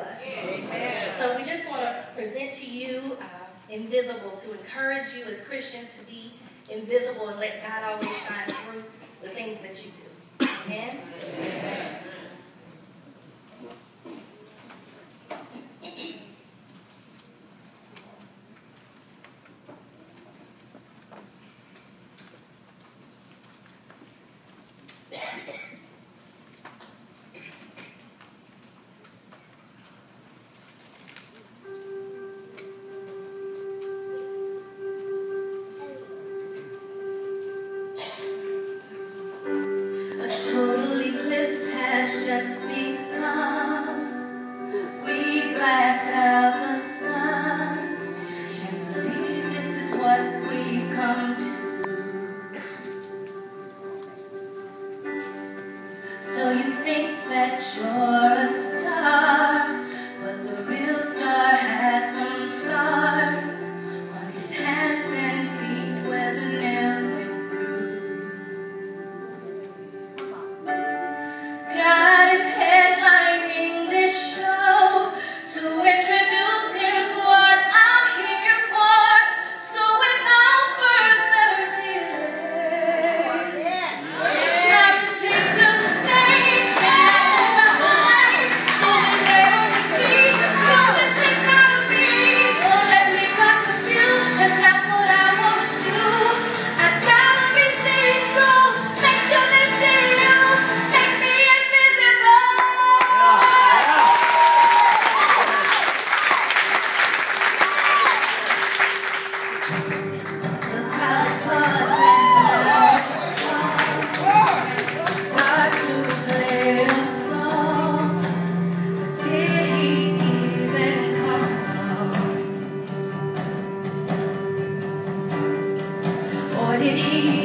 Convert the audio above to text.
us. So we just want to present to you uh, invisible, to encourage you as Christians to be invisible and let God always shine through the things that you do. Amen? Amen. has just begun. We blacked out the sun. Can't believe this is what we've come to. So you think that you're He.